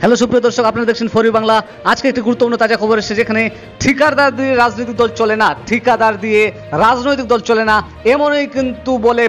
Hello সুপ্রিয় দর্শক, আপনারা দেখছেন ফরি বাংলা। আজকে একটি গুরুত্বপূর্ণ তাজা খবর এসেছে যেখানে ঠিকাদার দিয়ে রাজনৈতিক দল চলে না, ঠিকাদার দিয়ে রাজনৈতিক দল চলে না, এমনই কিন্তু বলে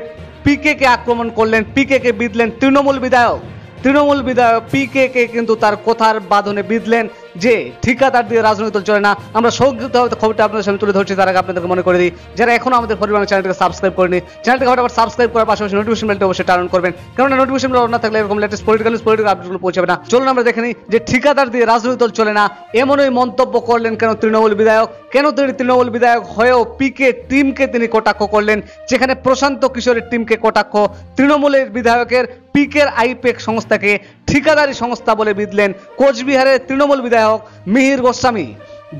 পিকে কে আক্রমণ করলেন পিকে কে বিধলেন তৃণমূল বিধায়ক। তৃণমূল বিধায়ক পিকে কে কিন্তু তার কথার বাঁধনে বিধলেন যে ঠিকাদার দিয়ে রাজনৈতিক চলে না, আমরা সংক্ষিপ্তভাবে খবরটা আপনাদের সামনে তুলে ধরছি, তার আগে আপনাদেরকে মনে করে দিই, যারা এখনও আমাদের পরিবার চ্যানেলটিকে সাবস্ক্রাইব করেনি চ্যানেলটিকে হঠাৎ সাবস্ক্রাইব করার পাশাপাশি নোটিফিকেশন বেলটা অবশ্যই টার্ন করবেন। কারণ নোটিফিকেশন বেল না থাকলে এরকম লেটেস্ট পলিটিক্যাল নিউজ পলিটিক্যাল আপডেটগুলো পৌঁছাবে না। চলুন আমরা দেখে নিই যে ঠিকাদার দিয়ে রাজনৈতিক দল চলে না এমনই মন্তব্য করলেন কেন তৃণমূল বিধায়ক? কেন তিনি তৃণমূল বিধায়ক হয়েও পিকে টিমকে তিনি কটাক্ষ করলেন? যেখানে প্রশান্ত কিশোরের টিমকে কটাক্ষ, তৃণমূলের বিধায়কের পিকের আইপেক সংস্থাকে ঠিকাদারি সংস্থা বলে বিধলেন। কোচবিহারের তৃণমূল বিধায়ক মিহির গোস্বামী।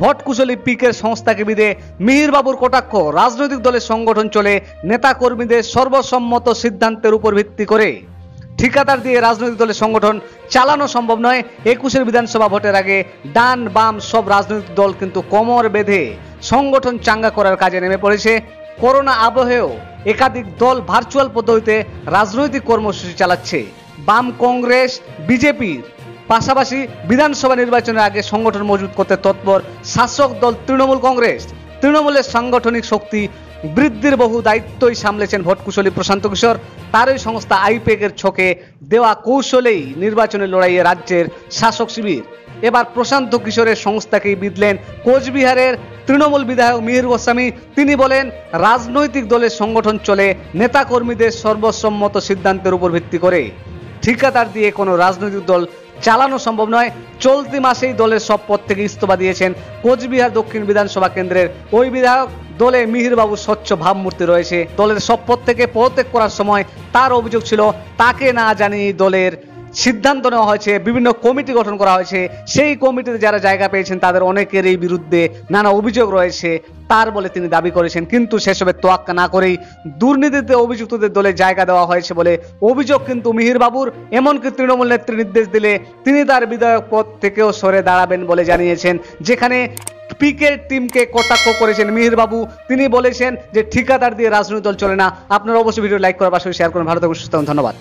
ভটকুশলী পিকের সংস্থাকে বিদে মিহির বাবুর কটাক্ষ। রাজনৈতিক দলের সংগঠন চলে নেতা কর্মীদের সর্বসম্মত সিদ্ধান্তের উপর ভিত্তি করে। ঠিকাদার দিয়ে রাজনৈতিক দলের সংগঠন চালানো সম্ভব নয়। একুশের বিধানসভা ভোটের আগে ডান বাম সব রাজনৈতিক দল কিন্তু কোমর বেঁধে সংগঠন চাঙ্গা করার কাজে নেমে পড়েছে। করোনা আবহেও একাধিক দল ভার্চুয়াল পদ্ধতিতে রাজনৈতিক কর্মসূচি চালাচ্ছে। বাম কংগ্রেস, বিজেপির পাশাপাশি বিধানসভা নির্বাচনের আগে সংগঠন মজবুত করতে তৎপর শাসক দল তৃণমূল কংগ্রেস। তৃণমূলের সাংগঠনিক শক্তি বৃদ্ধির বহু দায়িত্বই সামলেছেন ভটকুশলী প্রশান্ত কিশোর। তারই সংস্থা আইপেকের ছকে দেওয়া কৌশলেই নির্বাচনের লড়াইয়ে রাজ্যের শাসক শিবির। এবার প্রশান্ত কিশোরের সংস্থাকেই বিধলেন কোচবিহারের তৃণমূল বিধায়ক মিহির গোস্বামী। তিনি বলেন, রাজনৈতিক দলের সংগঠন চলে নেতাকর্মীদের সর্বসম্মত সিদ্ধান্তের উপর ভিত্তি করে। ঠিকাদার দিয়ে কোনো রাজনৈতিক দল চালানো সম্ভব নয়। চলতি মাসেই দলের সব পদ থেকে ইস্তফা দিয়েছেন কোচবিহার দক্ষিণ বিধানসভা কেন্দ্রের ওই বিধায়ক। দলে মিহিরবাবু স্বচ্ছ ভাবমূর্তি রয়েছে। দলের সব পদ থেকে পদত্যাগ করার সময় তার অভিযোগ ছিল, তাকে না জানিয়ে দলের সিদ্ধান্ত নেওয়া হয়েছে, বিভিন্ন কমিটি গঠন করা হয়েছে। সেই কমিটিতে যারা জায়গা পেয়েছেন, তাদের অনেকেরই বিরুদ্ধে নানা অভিযোগ রয়েছে। তার বলে তিনি দাবি করেছেন, কিন্তু সেসবের তোয়াক্কা না করেই দুর্নীতিতে অভিযুক্তদের দলে জায়গা দেওয়া হয়েছে বলে অভিযোগ কিন্তু মিহির বাবুর এমনকি তৃণমূল নেত্রী নির্দেশ দিলে তিনি তার বিধায়ক পদ থেকেও সরে দাঁড়াবেন বলে জানিয়েছেন। যেখানে পিকের টিমকে কটাক্ষ করেছেন মিহির বাবু তিনি বলেছেন যে ঠিকাদার দিয়ে রাজনৈতিক দল চলে না। আপনারা অবশ্যই ভিডিও লাইক করার পাশাপাশি শেয়ার করুন। থাকুন, সুস্থ ধন্যবাদ।